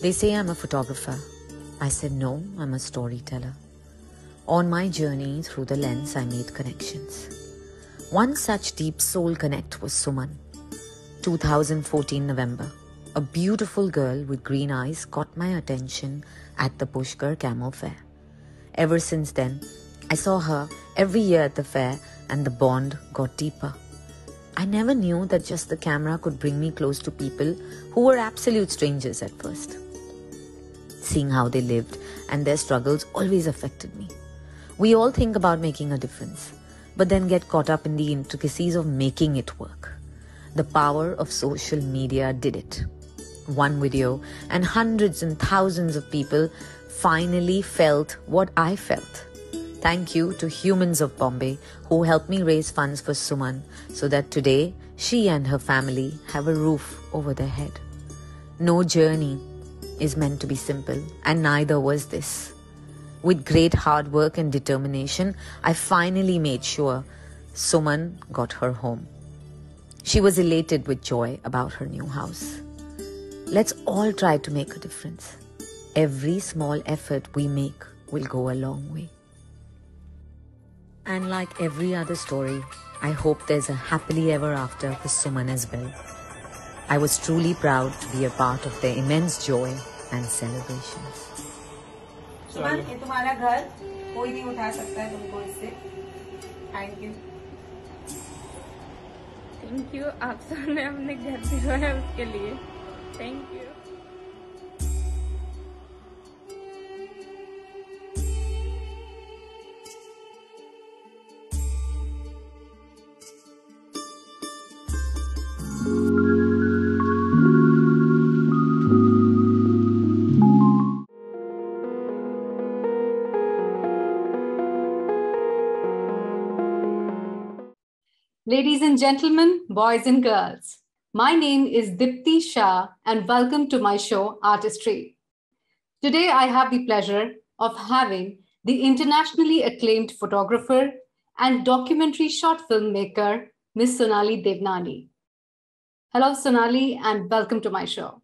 They say I'm a photographer. I said, no, I'm a storyteller. On my journey through the lens, I made connections. One such deep soul connect was Suman. 2014 November. A beautiful girl with green eyes caught my attention at the Pushkar Camel Fair. Ever since then, I saw her every year at the fair and the bond got deeper. I never knew that just the camera could bring me close to people who were absolute strangers at first. Seeing how they lived and their struggles always affected me. We all think about making a difference, but then get caught up in the intricacies of making it work. The power of social media did it. One video, and hundreds and thousands of people finally felt what I felt Thank you to Humans of Bombay who helped me raise funds for Suman so that today she and her family have a roof over their head. No journey is meant to be simple, and neither was this. With great hard work and determination, I finally made sure Suman got her home. She was elated with joy about her new house. Let's all try to make a difference. Every small effort we make will go a long way. And like every other story, I hope there's a happily ever after for Suman as well. I was truly proud to be a part of their immense joy and celebrations. सुमन ये तुम्हारा घर कोई नहीं उठा सकता है तुमको इससे थैंक यू थैंक यू आप सबने अपने घर दिलवाया उसके लिए thank you Ladies and gentlemen, boys and girls, my name is Diptii Shah and welcome to my show Artistry. Today I have the pleasure of having the internationally acclaimed photographer and documentary short filmmaker, Ms. Sonali Devnani. Hello, Sonali, and welcome to my show.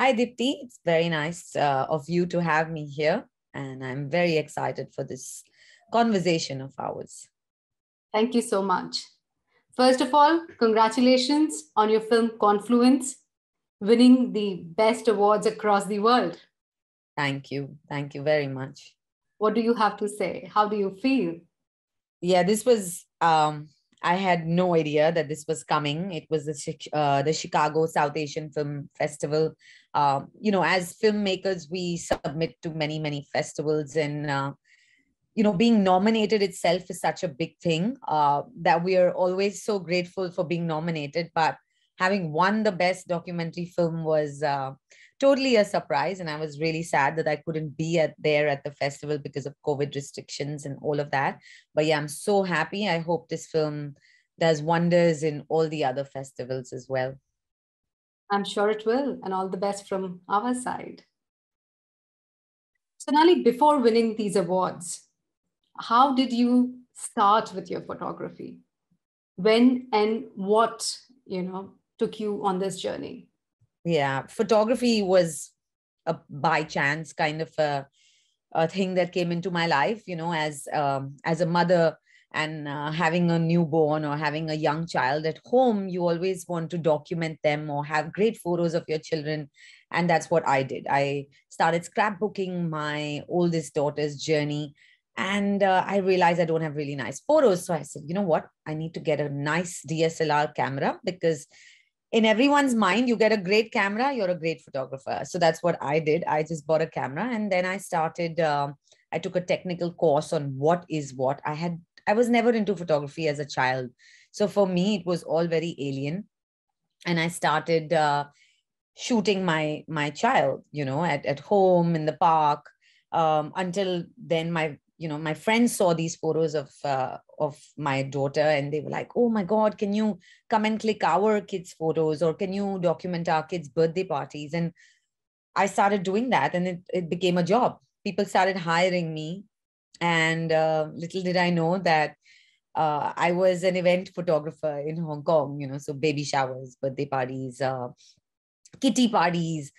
Hi, Dipti. It's very nice uh, of you to have me here, and I'm very excited for this conversation of ours. Thank you so much. First of all, congratulations on your film Confluence, winning the best awards across the world. Thank you. Thank you very much. What do you have to say? How do you feel? Yeah, this was, um, I had no idea that this was coming. It was the, uh, the Chicago South Asian Film Festival. Uh, you know, as filmmakers, we submit to many, many festivals and uh, you know being nominated itself is such a big thing uh, that we are always so grateful for being nominated. But having won the best documentary film was uh, totally a surprise. And i was really sad that i couldn't be at there at the festival because of covid restrictions and all of that. But yeah i'm so happy. I hope this film does wonders in all the other festivals as well. I'm sure it will. And all the best from our side. Sonali before winning these awards how did you start with your photography? When and what you know took you on this journey? Yeah photography was a by chance kind of a, a thing that came into my life you know as um, as a mother and uh, having a newborn or having a young child at home you always want to document them or have great photos of your children. And that's what i did. I started scrapbooking my oldest daughter's journey and uh, i realized i don't have really nice photos. So i said you know what? I need to get a nice dslr camera because in everyone's mind you get a great camera you're a great photographer. So that's what i did. I just bought a camera and then i started uh, i took a technical course on what is what. I had i was never into photography as a child. So for me it was all very alien. And i started uh, shooting my my child you know at, at home in the park um, until then my you know my friends saw these photos of uh, of my daughter and they were like oh my god can you come and click our kids photos or can you document our kids birthday parties and i started doing that and it, it became a job people started hiring me and uh, little did i know that uh, i was an event photographer in hong kong you know so baby showers birthday parties uh, kitty parties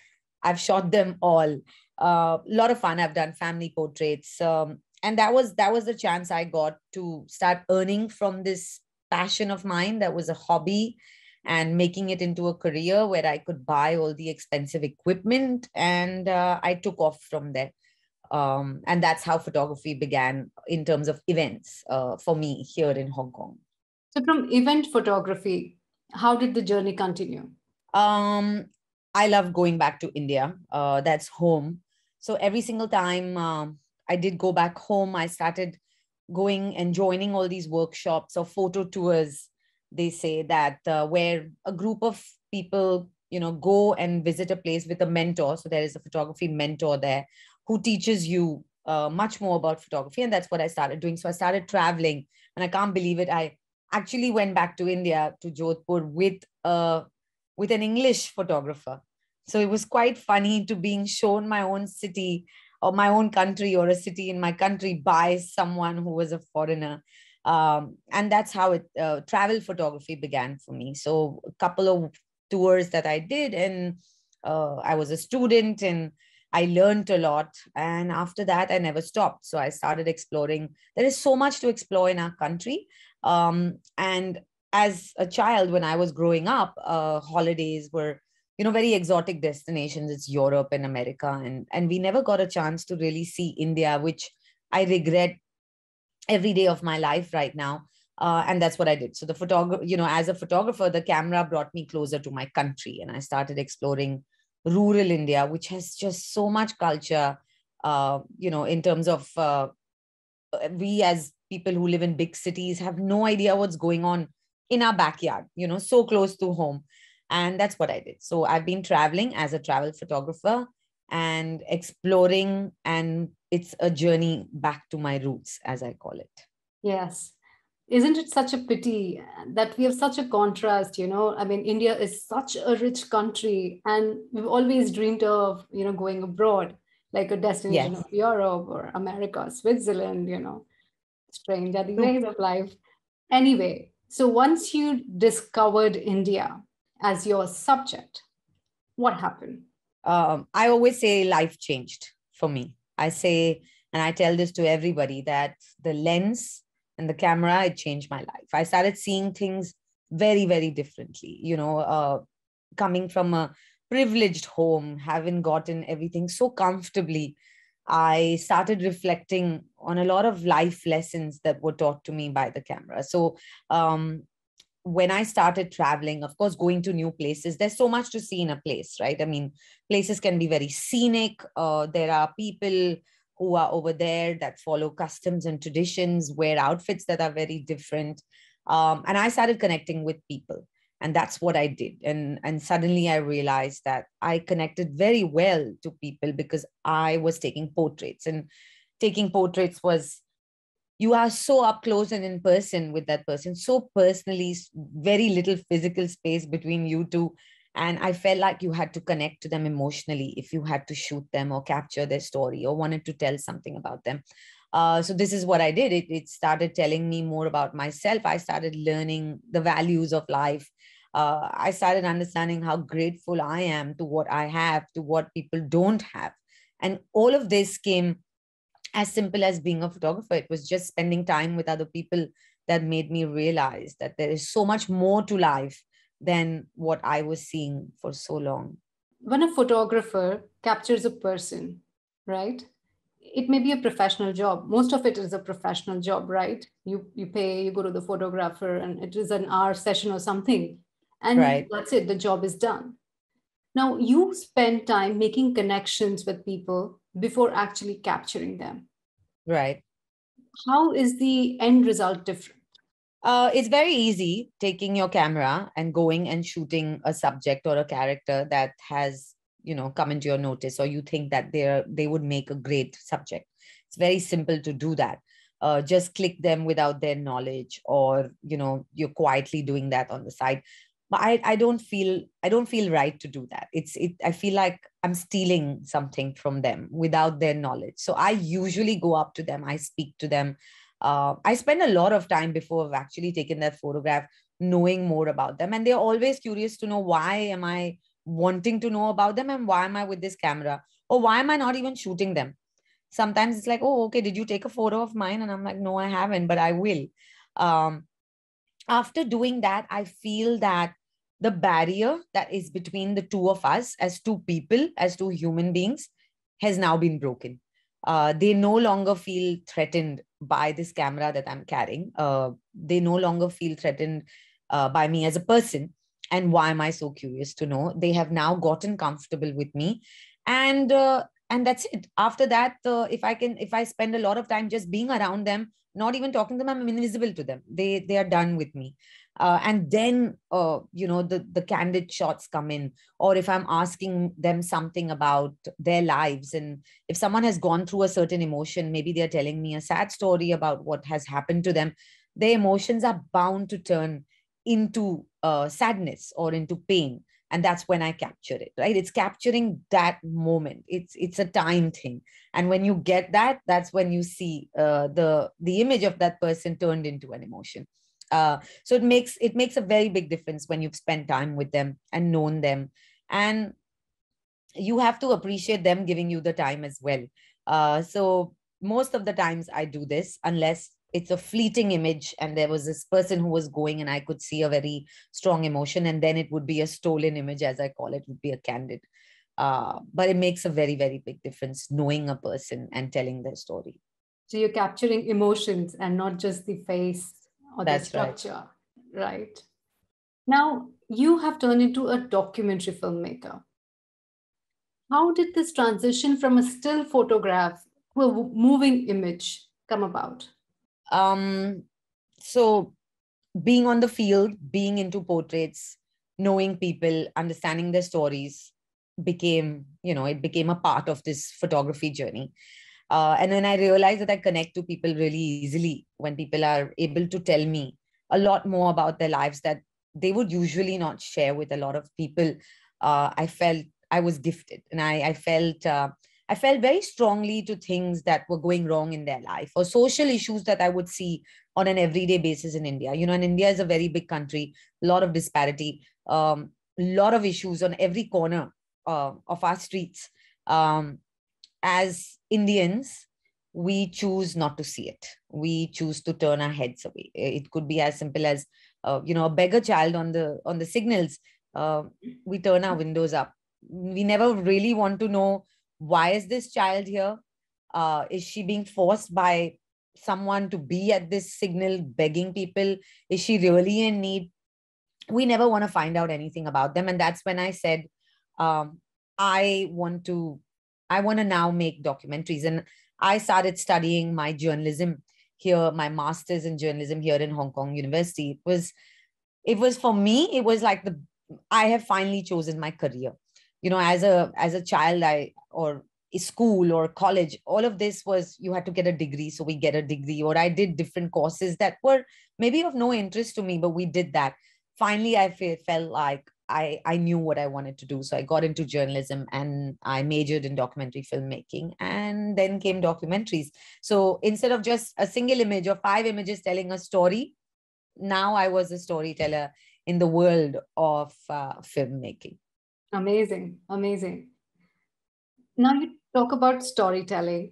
I've shot them all. A uh, lot of fun. I've done family portraits. Um, and that was that was the chance I got to start earning from this passion of mine that was a hobby and making it into a career where I could buy all the expensive equipment. And uh, I took off from there. Um, and that's how photography began in terms of events uh, for me here in Hong Kong. So, from event photography, how did the journey continue? Um, I love going back to India. Uh, that's home. So every single time uh, I did go back home, I started going and joining all these workshops or photo tours. They say that uh, where a group of people, you know, go and visit a place with a mentor. So there is a photography mentor there who teaches you uh, much more about photography, and that's what I started doing. So I started traveling, and I can't believe it. I actually went back to India to Jodhpur with a with an English photographer. So it was quite funny to being shown my own city or my own country or a city in my country by someone who was a foreigner. Um, and that's how it uh, travel photography began for me. So a couple of tours that I did, and uh, I was a student and I learned a lot. And after that, I never stopped. So I started exploring. There is so much to explore in our country. Um, and as a child, when I was growing up, uh, holidays were you know very exotic destinations. It's europe and america and and we never got a chance to really see india which i regret every day of my life right now uh, and that's what i did. So the photographer you know as a photographer the camera brought me closer to my country and i started exploring rural india which has just so much culture uh, you know in terms of uh, we as people who live in big cities have no idea what's going on in our backyard you know so close to home and that's what i did. So i've been traveling as a travel photographer and exploring and it's a journey back to my roots as i call it. Yes. Isn't it such a pity that we have such a contrast you know? I mean india is such a rich country and we've always dreamed of you know going abroad like a destination yes. of europe or america switzerland you know strange are the ways of life. Anyway so once you discovered india as your subject, what happened? Um, I always say life changed for me. I say, and I tell this to everybody that the lens and the camera, it changed my life. I started seeing things very, very differently. You know, uh, coming from a privileged home, having gotten everything so comfortably, I started reflecting on a lot of life lessons that were taught to me by the camera. So, um, when I started traveling, of course, going to new places, there's so much to see in a place, right? I mean, places can be very scenic. Uh, there are people who are over there that follow customs and traditions, wear outfits that are very different. Um, and I started connecting with people. And that's what I did. And, and suddenly I realized that I connected very well to people because I was taking portraits. And taking portraits was you are so up close and in person with that person. So personally very little physical space between you two. And i felt like you had to connect to them emotionally if you had to shoot them or capture their story or wanted to tell something about them. Uh, so this is what i did. It, it started telling me more about myself. I started learning the values of life. Uh, i started understanding how grateful i am to what i have to what people don't have. And all of this came as simple as being a photographer. It was just spending time with other people that made me realize that there is so much more to life than what I was seeing for so long. When a photographer captures a person, right? It may be a professional job. Most of it is a professional job, right? You you pay, you go to the photographer, and it is an hour session or something. And right. that's it, the job is done. Now you spend time making connections with people before actually capturing them. Right. How is the end result different? Uh, it's very easy taking your camera and going and shooting a subject or a character that has you know come into your notice or you think that they're they would make a great subject it's very simple to do that uh, just click them without their knowledge or you know you're quietly doing that on the side but I, I don't feel i don't feel right to do that it's it i feel like i'm stealing something from them without their knowledge so i usually go up to them i speak to them uh, i spend a lot of time before i've actually taken that photograph knowing more about them and they're always curious to know why am i wanting to know about them and why am I with this camera? Or why am I not even shooting them? Sometimes it's like, oh, okay, did you take a photo of mine? And I'm like, no, I haven't, but I will. Um, after doing that, I feel that the barrier that is between the two of us as two people, as two human beings, has now been broken. Uh, they no longer feel threatened by this camera that I'm carrying. Uh, they no longer feel threatened uh, by me as a person. And why am I so curious to know? They have now gotten comfortable with me, and uh, and that's it. After that, uh, if I can, if I spend a lot of time just being around them, not even talking to them, I'm invisible to them. They they are done with me uh, and then uh, you know the the candid shots come in or if i'm asking them something about their lives and if someone has gone through a certain emotion maybe they're telling me a sad story about what has happened to them their emotions are bound to turn into uh, sadness or into pain and that's when i capture it right? It's capturing that moment. It's it's a time thing. And when you get that that's when you see uh, the the image of that person turned into an emotion. Uh, so it makes it makes a very big difference when you've spent time with them and known them. And you have to appreciate them giving you the time as well. Uh, so most of the times i do this unless it's a fleeting image and there was this person who was going and i could see a very strong emotion and then it would be a stolen image as i call it would be a candid uh, but it makes a very very big difference knowing a person and telling their story so you're capturing emotions and not just the face or That's the structure. Right. right. Now, you have turned into a documentary filmmaker. How did this transition from a still photograph to a moving image come about? Um, so, being on the field, being into portraits, knowing people, understanding their stories became, you know, it became a part of this photography journey. Uh, and then I realized that I connect to people really easily when people are able to tell me a lot more about their lives that they would usually not share with a lot of people. Uh, I felt I was gifted, and I, I felt uh, I felt very strongly to things that were going wrong in their life or social issues that I would see on an everyday basis in India. You know, and India is a very big country, a lot of disparity, a um, lot of issues on every corner uh, of our streets. Um, as Indians, we choose not to see it. We choose to turn our heads away. It could be as simple as, uh, you know, a beggar child on the on the signals. Uh, we turn our windows up. We never really want to know why is this child here. Uh, is she being forced by someone to be at this signal begging people? Is she really in need? We never want to find out anything about them, and that's when I said, um, I want to I want to now make documentaries. And I started studying my journalism here, my master's in journalism here in Hong Kong University. It was, it was for me, it was like the I have finally chosen my career. You know, as a as a child, I or school or college, all of this was you had to get a degree. So we get a degree, or I did different courses that were maybe of no interest to me, but we did that. Finally, I felt like I, I knew what I wanted to do. So I got into journalism and I majored in documentary filmmaking and then came documentaries. So instead of just a single image or five images telling a story, now I was a storyteller in the world of uh, filmmaking. Amazing, amazing. Now you talk about storytelling.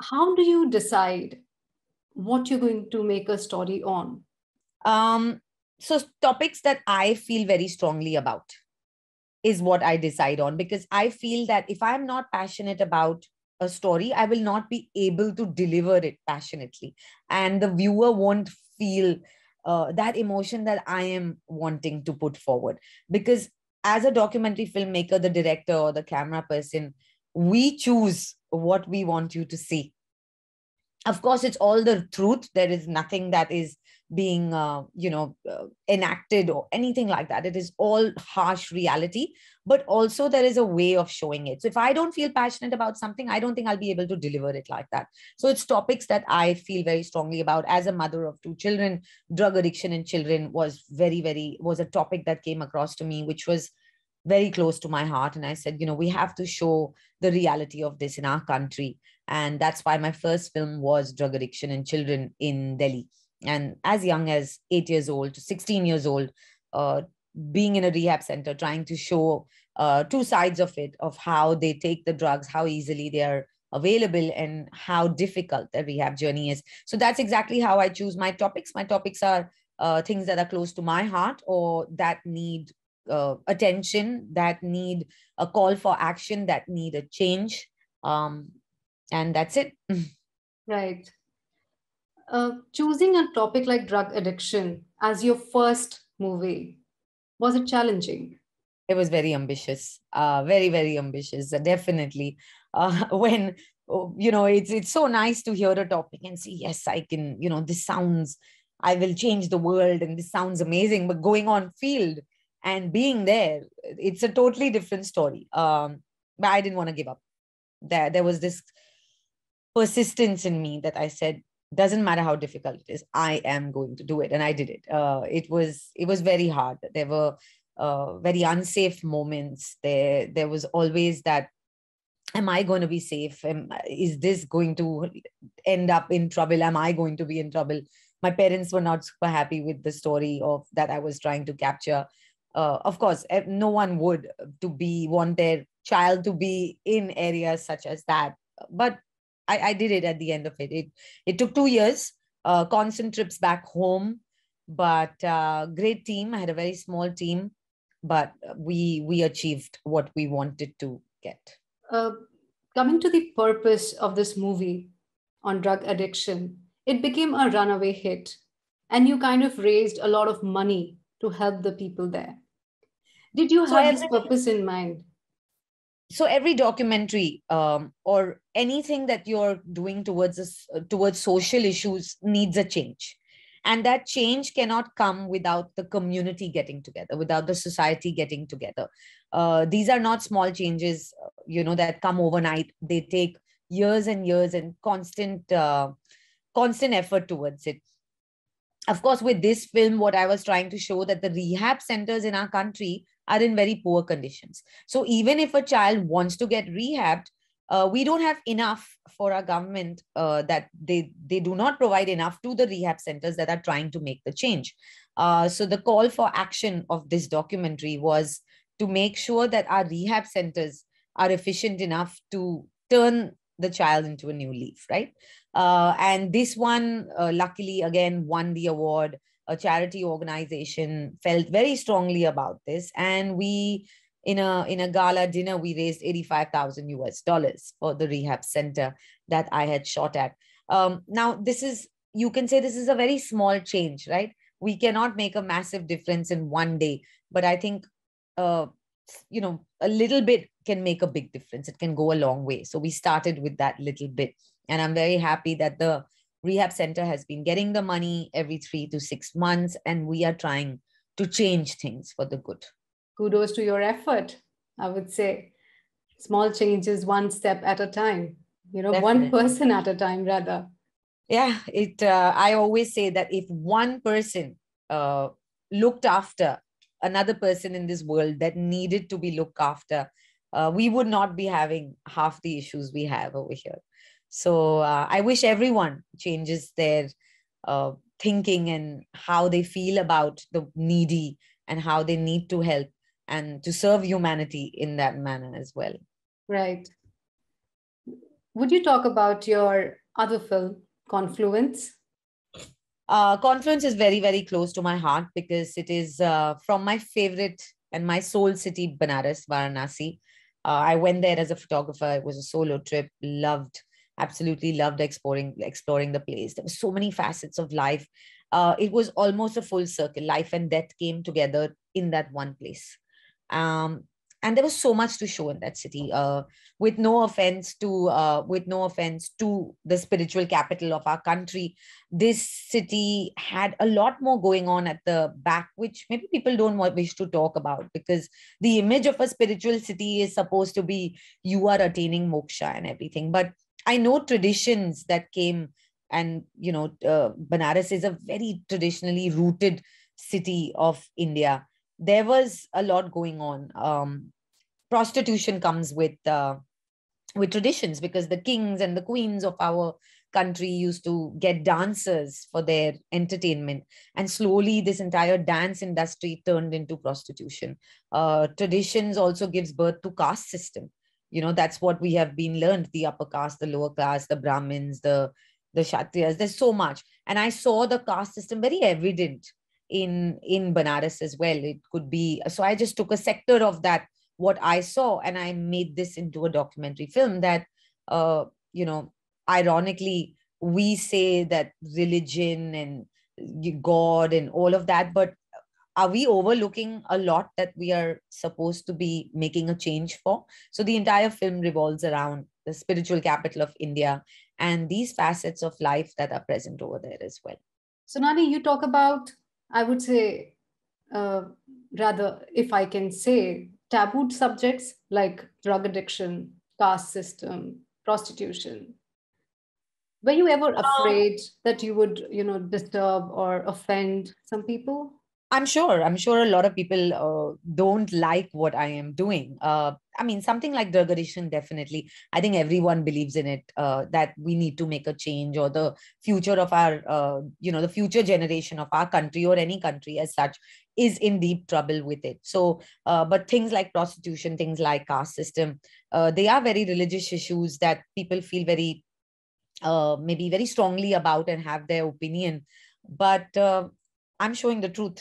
How do you decide what you're going to make a story on? Um, so topics that i feel very strongly about is what i decide on because i feel that if i'm not passionate about a story i will not be able to deliver it passionately and the viewer won't feel uh, that emotion that i am wanting to put forward because as a documentary filmmaker the director or the camera person we choose what we want you to see. Of course it's all the truth. There is nothing that is being uh, you know uh, enacted or anything like that. It is all harsh reality but also there is a way of showing it. So if i don't feel passionate about something i don't think i'll be able to deliver it like that. So it's topics that i feel very strongly about. As a mother of two children drug addiction in children was very very was a topic that came across to me which was very close to my heart. And i said you know we have to show the reality of this in our country. And that's why my first film was drug addiction in children in delhi and as young as eight years old to 16 years old uh, being in a rehab center, trying to show uh, two sides of it, of how they take the drugs, how easily they are available, and how difficult the rehab journey is. So that's exactly how I choose my topics. My topics are uh, things that are close to my heart or that need uh, attention, that need a call for action, that need a change. Um, and that's it. right. Uh, choosing a topic like drug addiction as your first movie, was it challenging? It was very ambitious, uh, very, very ambitious, uh, definitely. When oh, you know it's it's so nice to hear a topic and see yes i can you know this sounds i will change the world and this sounds amazing but going on field and being there it's a totally different story um but i didn't want to give up there there was this persistence in me that i said doesn't matter how difficult it is i am going to do it. And i did it. Uh, it was it was very hard. There were uh, very unsafe moments. There there was always that am i going to be safe? Am, is this going to end up in trouble? Am i going to be in trouble? My parents were not super happy with the story of that i was trying to capture. Uh, of course eh, no one would to be want their child to be in areas such as that. But I, I did it at the end of it. It it took two years, uh, constant trips back home, but uh, great team. I had a very small team, but we we achieved what we wanted to get. Uh, coming to the purpose of this movie on drug addiction, it became a runaway hit, and you kind of raised a lot of money to help the people there. Did you have so this purpose in mind? So every documentary um, or anything that you're doing towards this, uh, towards social issues needs a change. And that change cannot come without the community getting together without the society getting together. Uh, these are not small changes uh, you know that come overnight. They take years and years and constant uh, constant effort towards it of course with this film what i was trying to show that the rehab centers in our country are in very poor conditions. So even if a child wants to get rehabbed, uh, we don't have enough for our government uh, that they they do not provide enough to the rehab centers that are trying to make the change. Uh, so the call for action of this documentary was to make sure that our rehab centers are efficient enough to turn the child into a new leaf, right? Uh, and this one, uh, luckily, again, won the award. A charity organization felt very strongly about this. And we in a in a gala dinner we raised 85000 us dollars for the rehab center that i had shot at. Um, now this is you can say this is a very small change right? We cannot make a massive difference in one day. But i think uh, you know a little bit can make a big difference. It can go a long way. So we started with that little bit. And i'm very happy that the rehab center has been getting the money every three to six months and we are trying to change things for the good. Kudos to your effort i would say. Small changes one step at a time you know Definitely. one person at a time rather. Yeah it uh, i always say that if one person uh, looked after another person in this world that needed to be looked after uh, we would not be having half the issues we have over here so uh, I wish everyone changes their uh, thinking and how they feel about the needy and how they need to help and to serve humanity in that manner as well. Right. Would you talk about your other film, Confluence? Uh, Confluence is very, very close to my heart because it is uh, from my favorite and my soul city, Banaras, Varanasi. Uh, I went there as a photographer. It was a solo trip, loved absolutely loved exploring exploring the place. There were so many facets of life. Uh, it was almost a full circle. Life and death came together in that one place. Um, and there was so much to show in that city uh, with no offense to uh, with no offense to the spiritual capital of our country this city had a lot more going on at the back which maybe people don't wish to talk about because the image of a spiritual city is supposed to be you are attaining moksha and everything but I know traditions that came, and you know, uh, Banaras is a very traditionally rooted city of India. There was a lot going on. Um, prostitution comes with uh, with traditions because the kings and the queens of our country used to get dancers for their entertainment. And slowly this entire dance industry turned into prostitution. Uh, traditions also gives birth to caste system. You know that's what we have been learned the upper caste the lower class the brahmins the the kshatriyas. There's so much. And i saw the caste system very evident in in banaras as well. It could be so i just took a sector of that what i saw and i made this into a documentary film that uh you know ironically we say that religion and god and all of that but are we overlooking a lot that we are supposed to be making a change for? So the entire film revolves around the spiritual capital of india and these facets of life that are present over there as well. Sonali, you talk about i would say uh, rather if i can say tabooed subjects like drug addiction caste system prostitution. Were you ever um, afraid that you would you know disturb or offend some people i'm sure i'm sure a lot of people uh, don't like what i am doing. Uh, i mean something like drug definitely. I think everyone believes in it uh, that we need to make a change or the future of our uh, you know the future generation of our country or any country as such is in deep trouble with it. So uh, but things like prostitution things like caste system uh, they are very religious issues that people feel very maybe very strongly about and have their opinion. But i'm showing the truth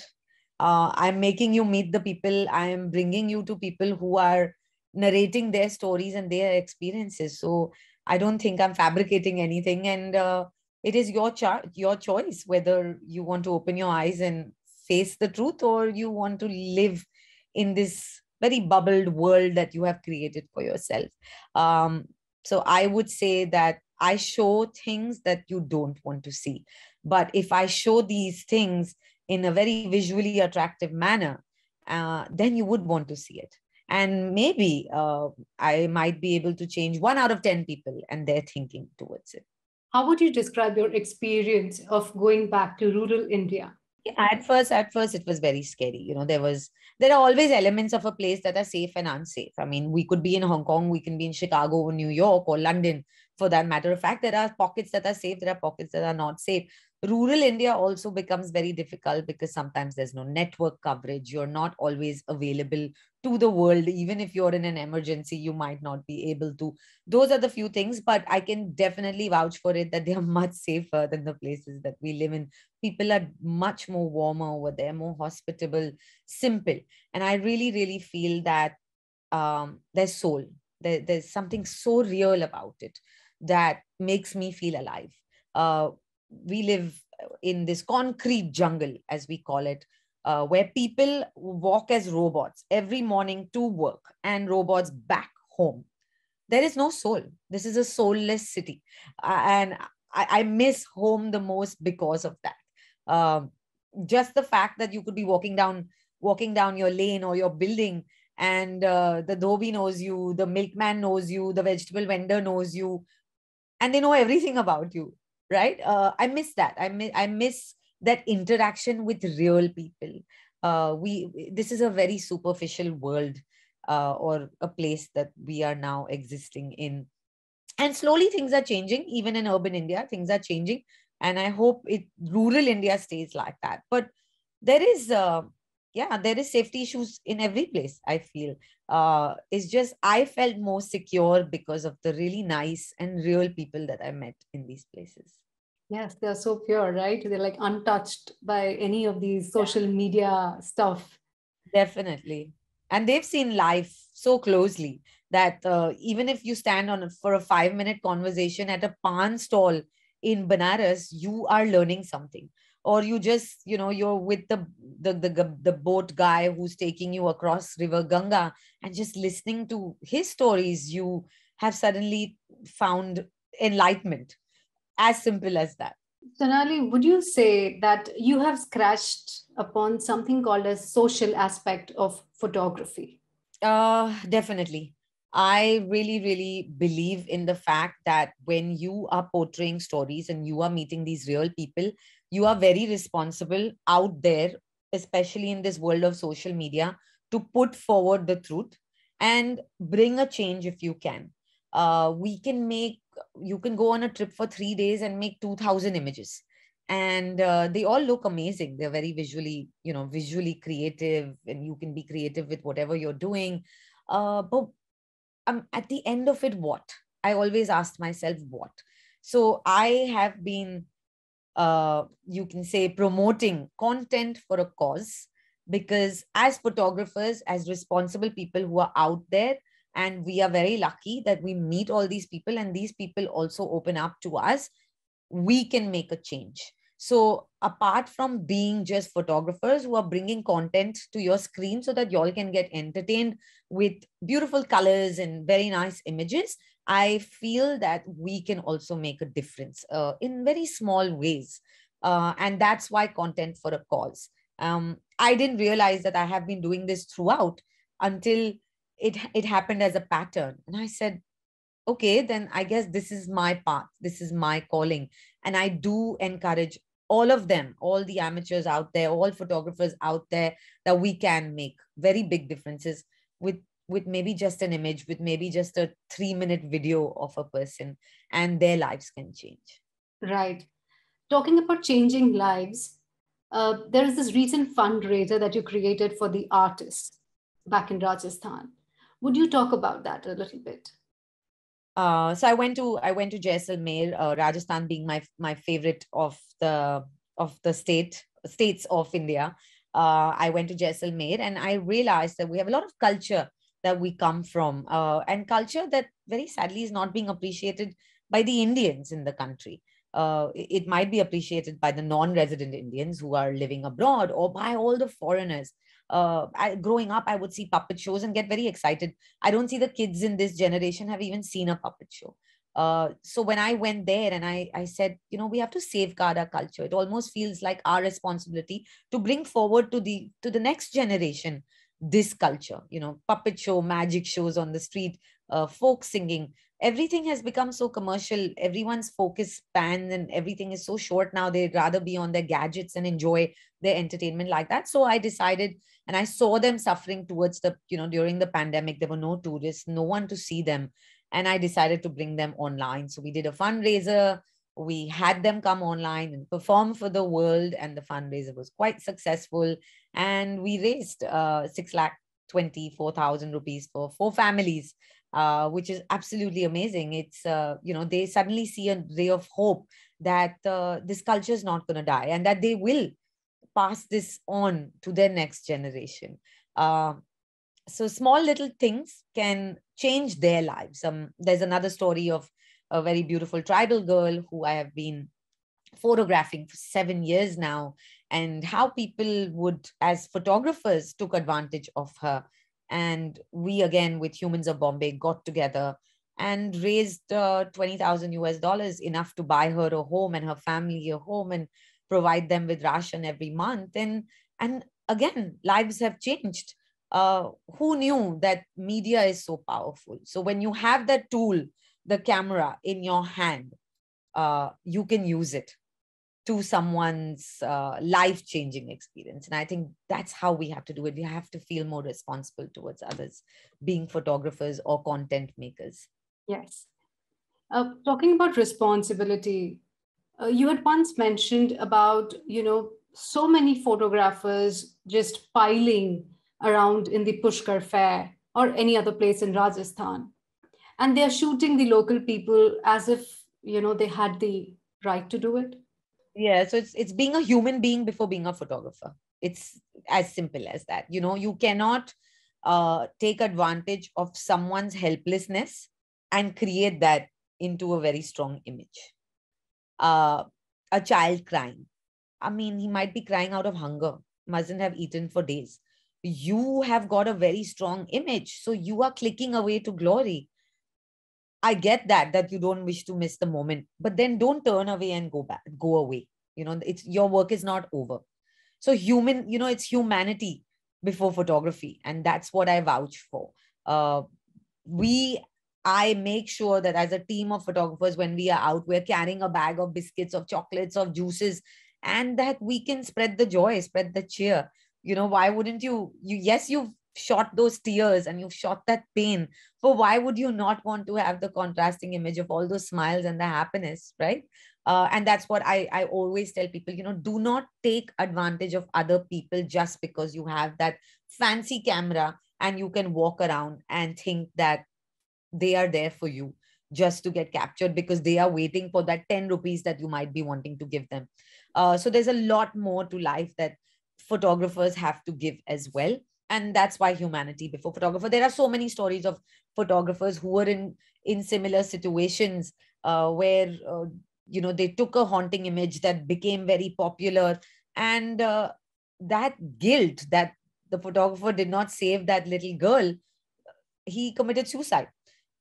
uh, i'm making you meet the people. I am bringing you to people who are narrating their stories and their experiences. So i don't think i'm fabricating anything. And uh, it is your char- your choice whether you want to open your eyes and face the truth or you want to live in this very bubbled world that you have created for yourself. Um, so i would say that I show things that you don't want to see. But if I show these things in a very visually attractive manner, uh, then you would want to see it. And maybe uh, I might be able to change one out of 10 people and their thinking towards it. How would you describe your experience of going back to rural India? At first, at first, it was very scary. You know, there was there are always elements of a place that are safe and unsafe. I mean, we could be in Hong Kong, we can be in Chicago or New York or London, for that matter of fact there are pockets that are safe there are pockets that are not safe rural india also becomes very difficult because sometimes there's no network coverage. You're not always available to the world. Even if you're in an emergency you might not be able to. Those are the few things but i can definitely vouch for it that they are much safer than the places that we live in. People are much more warmer over there more hospitable simple. And i really really feel that um, there's soul. There, there's something so real about it that makes me feel alive. Uh, we live in this concrete jungle, as we call it, uh, where people walk as robots every morning to work and robots back home. There is no soul. This is a soulless city. And I, I, miss home the most because of that. Um, just the fact that you could be walking down walking down your lane or your building and uh, the dhobi knows you the milkman knows you the vegetable vendor knows you and they know everything about you right? Uh, i miss that. I miss i miss that interaction with real people. Uh, we this is a very superficial world uh, or a place that we are now existing in. And slowly things are changing even in urban india things are changing. And i hope it rural india stays like that. But there is uh, yeah there is safety issues in every place i feel. Uh it's just i felt more secure because of the really nice and real people that i met in these places. Yes they're so pure right? They're like untouched by any of these social yeah. media stuff. Definitely. And they've seen life so closely that uh, even if you stand on for a 5 minute conversation at a pan stall in Banaras, you are learning something or you just you know you're with the, the the the boat guy who's taking you across river ganga and just listening to his stories you have suddenly found enlightenment. As simple as that. Sonali would you say that you have scratched upon something called a social aspect of photography? Uh definitely. I really, really believe in the fact that when you are portraying stories and you are meeting these real people, you are very responsible out there, especially in this world of social media, to put forward the truth and bring a change if you can. uh, we can make you can go on a trip for three days and make 2000 images. And uh, they all look amazing. They're very visually you know visually creative and you can be creative with whatever you're doing. Uh, but um, at the end of it what? I always asked myself what? So i have been uh, you can say promoting content for a cause because as photographers as responsible people who are out there and we are very lucky that we meet all these people and these people also open up to us we can make a change. So apart from being just photographers who are bringing content to your screen so that y'all can get entertained with beautiful colors and very nice images, I feel that we can also make a difference uh, in very small ways. Uh, and that's why content for a cause. Um, I didn't realize that I have been doing this throughout until it, it happened as a pattern. And I said, okay, then I guess this is my path. This is my calling. And I do encourage all of them, all the amateurs out there, all photographers out there, that we can make very big differences with with maybe just an image, with maybe just a three minute video of a person, and their lives can change. Right. Talking about changing lives, uh, there is this recent fundraiser that you created for the artists back in Rajasthan. Would you talk about that a little bit? Uh, so I went to I went to Jaisalmer, uh, Rajasthan being my my favorite of the of the state states of India. Uh, I went to Jaisalmer and I realized that we have a lot of culture that we come from, uh, and culture that very sadly is not being appreciated by the Indians in the country. Uh, it might be appreciated by the non-resident Indians who are living abroad or by all the foreigners uh, I, growing up, I would see puppet shows and get very excited. I don't see the kids in this generation have even seen a puppet show. Uh, so when I went there and I, I said, you know, we have to safeguard our culture. It almost feels like our responsibility to bring forward to the to the next generation this culture. You know, puppet show, magic shows on the street, uh, folk singing. Everything has become so commercial. Everyone's focus span and everything is so short now. They'd rather be on their gadgets and enjoy their entertainment like that. So I decided and i saw them suffering towards the you know during the pandemic there were no tourists no one to see them and i decided to bring them online so we did a fundraiser we had them come online and perform for the world and the fundraiser was quite successful and we raised uh, 6 lakh 24000 rupees for four families uh, which is absolutely amazing it's uh, you know they suddenly see a ray of hope that uh, this culture is not going to die and that they will pass this on to their next generation. Uh, so small little things can change their lives. Um, there's another story of a very beautiful tribal girl who I have been photographing for seven years now, and how people would, as photographers, took advantage of her. And we, again, with Humans of Bombay, got together and raised uh, 20,000 US dollars, enough to buy her a home and her family a home. And provide them with ration every month and and again lives have changed uh, who knew that media is so powerful so when you have that tool the camera in your hand uh, you can use it to someone's uh, life changing experience. And i think that's how we have to do it. We have to feel more responsible towards others being photographers or content makers. Yes. Uh, talking about responsibility uh, you had once mentioned about you know so many photographers just piling around in the pushkar fair or any other place in rajasthan and they're shooting the local people as if you know they had the right to do it yeah so it's it's being a human being before being a photographer it's as simple as that you know you cannot uh, take advantage of someone's helplessness and create that into a very strong image uh, a child crying. I mean, he might be crying out of hunger, mustn't have eaten for days. You have got a very strong image. So you are clicking away to glory. I get that, that you don't wish to miss the moment, but then don't turn away and go back, go away. You know, it's your work is not over. So human, you know, it's humanity before photography. And that's what I vouch for. Uh, we I make sure that as a team of photographers, when we are out, we're carrying a bag of biscuits, of chocolates, of juices, and that we can spread the joy, spread the cheer. You know, why wouldn't you? You yes, you've shot those tears and you've shot that pain for why would you not want to have the contrasting image of all those smiles and the happiness right? Uh, and that's what I, I always tell people you know do not take advantage of other people just because you have that fancy camera and you can walk around and think that they are there for you just to get captured because they are waiting for that 10 rupees that you might be wanting to give them. Uh, so there's a lot more to life that photographers have to give as well and that's why humanity before photographer. There are so many stories of photographers who were in in similar situations uh, where uh, you know they took a haunting image that became very popular. And uh, that guilt that the photographer did not save that little girl he committed suicide.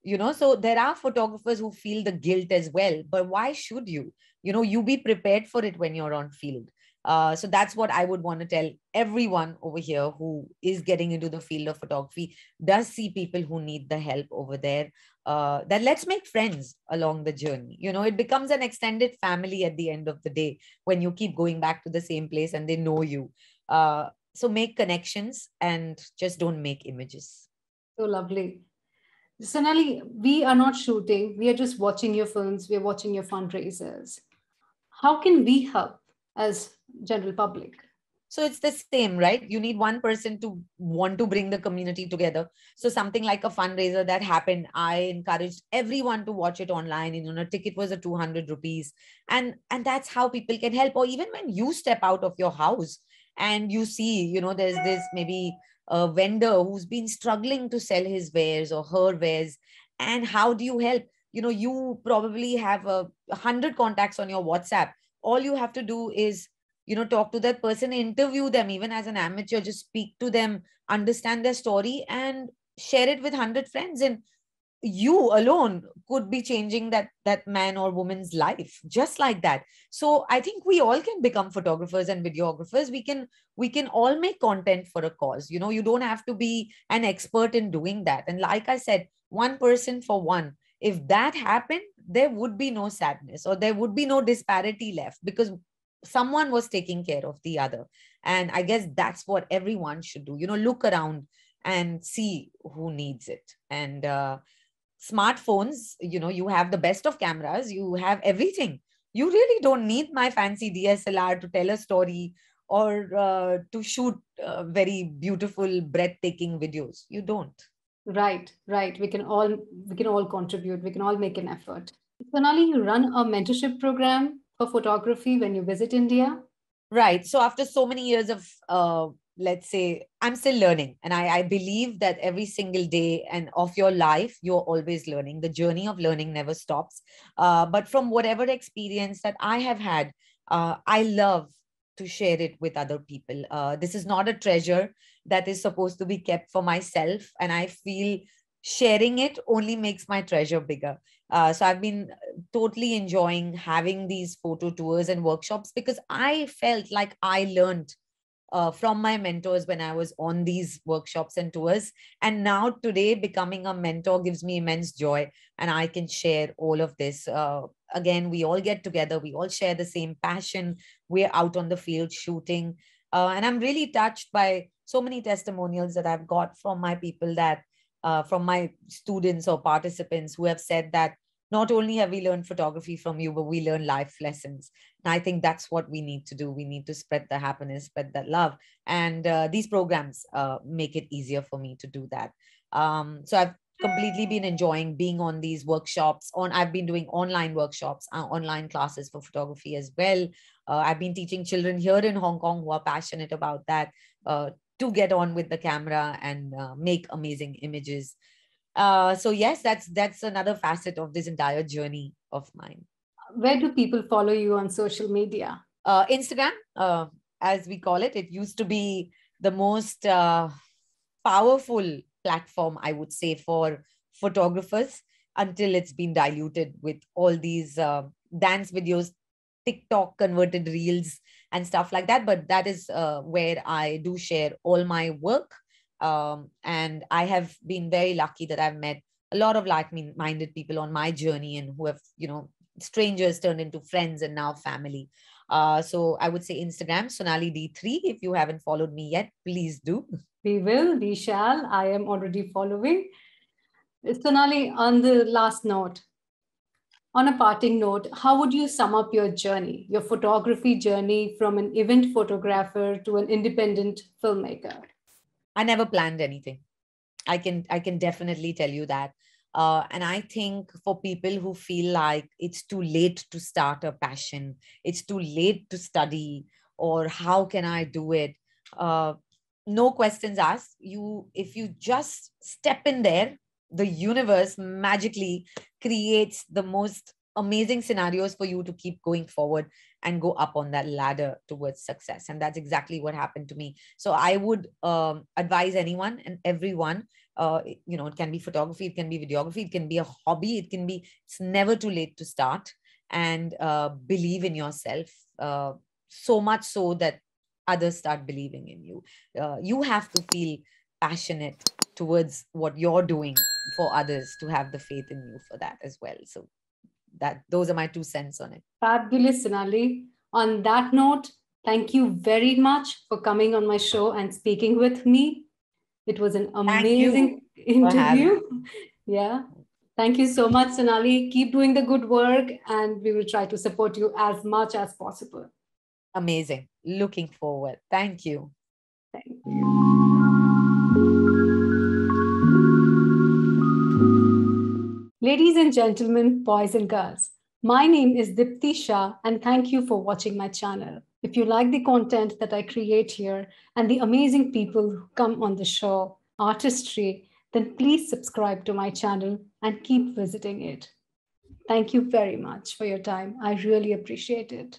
You know so there are photographers who feel the guilt as well. But why should you? You know you be prepared for it when you're on field uh, so that's what I would want to tell everyone over here who is getting into the field of photography, does see people who need the help over there. Uh, that let's make friends along the journey. You know, it becomes an extended family at the end of the day when you keep going back to the same place and they know you. Uh, so make connections and just don't make images. So lovely. Sonali, we are not shooting. We are just watching your films. We are watching your fundraisers. How can we help as general public. So it's the same right? You need one person to want to bring the community together. So something like a fundraiser that happened i encouraged everyone to watch it online. You know a ticket was a 200 rupees. And and that's how people can help. Or even when you step out of your house and you see you know there's this maybe a vendor who's been struggling to sell his wares or her wares. And how do you help? You know you probably have a hundred contacts on your whatsapp. All you have to do is you know talk to that person interview them even as an amateur just speak to them understand their story and share it with 100 friends. And you alone could be changing that that man or woman's life just like that. So i think we all can become photographers and videographers. We can we can all make content for a cause. You know you don't have to be an expert in doing that. And like i said one person for one. If that happened there would be no sadness or there would be no disparity left because someone was taking care of the other. And i guess that's what everyone should do you know look around and see who needs it. And uh, smartphones you know you have the best of cameras you have everything. You really don't need my fancy dslr to tell a story or uh, to shoot uh, very beautiful breathtaking videos. You don't. Right right. We can all we can all contribute. We can all make an effort. Sonali you run a mentorship program for photography when you visit India? Right. So after so many years of, uh, let's say, I'm still learning, and I, I believe that every single day and of your life, you're always learning. The journey of learning never stops. Uh, but from whatever experience that I have had, uh, I love to share it with other people. Uh, this is not a treasure that is supposed to be kept for myself, and I feel sharing it only makes my treasure bigger. Uh, so I've been uh, totally enjoying having these photo tours and workshops because I felt like I learned uh, from my mentors when I was on these workshops and tours. And now today, becoming a mentor gives me immense joy, and I can share all of this. Uh, again, we all get together, we all share the same passion. We're out on the field shooting. Uh, and I'm really touched by so many testimonials that I've got from my people that uh, from my students or participants who have said that not only have we learned photography from you, but we learn life lessons. And I think that's what we need to do. We need to spread the happiness, spread that love. And uh, these programs uh, make it easier for me to do that. Um, so I've completely been enjoying being on these workshops on i've been doing online workshops uh, online classes for photography as well uh, i've been teaching children here in hong kong who are passionate about that uh, to get on with the camera and uh, make amazing images. Uh, so yes, that's that's another facet of this entire journey of mine. Where do people follow you on social media? Uh, Instagram, uh, as we call it. It used to be the most uh, powerful platform, I would say, for photographers until it's been diluted with all these uh, dance videos, TikTok converted reels, and stuff like that. But that is uh, where I do share all my work. Um, and I have been very lucky that I've met a lot of like-minded people on my journey and who have, you know, strangers turned into friends and now family. Uh, so I would say Instagram, Sonali D3. If you haven't followed me yet, please do. We will, we shall. I am already following. Sonali, on the last note, on a parting note, how would you sum up your journey, your photography journey from an event photographer to an independent filmmaker? I never planned anything. I can I can definitely tell you that. Uh, and I think for people who feel like it's too late to start a passion, it's too late to study, or how can I do it? Uh, no questions asked. You, if you just step in there, the universe magically creates the most amazing scenarios for you to keep going forward and go up on that ladder towards success. And that's exactly what happened to me. So i would um, advise anyone and everyone uh, you know it can be photography it can be videography it can be a hobby it can be it's never too late to start and uh, believe in yourself uh, so much so that others start believing in you. Uh, you have to feel passionate towards what you're doing for others to have the faith in you for that as well. So that those are my two cents on it. Fabulous sonali. On that note thank you very much for coming on my show and speaking with me. It was an amazing interview. yeah. Thank you so much sonali. Keep doing the good work and we will try to support you as much as possible. Amazing. Looking forward. Thank you. Thank you Ladies and gentlemen, boys and girls, my name is Diptii Shah and thank you for watching my channel. If you like the content that I create here and the amazing people who come on the show, Artistry, then please subscribe to my channel and keep visiting it. Thank you very much for your time. I really appreciate it.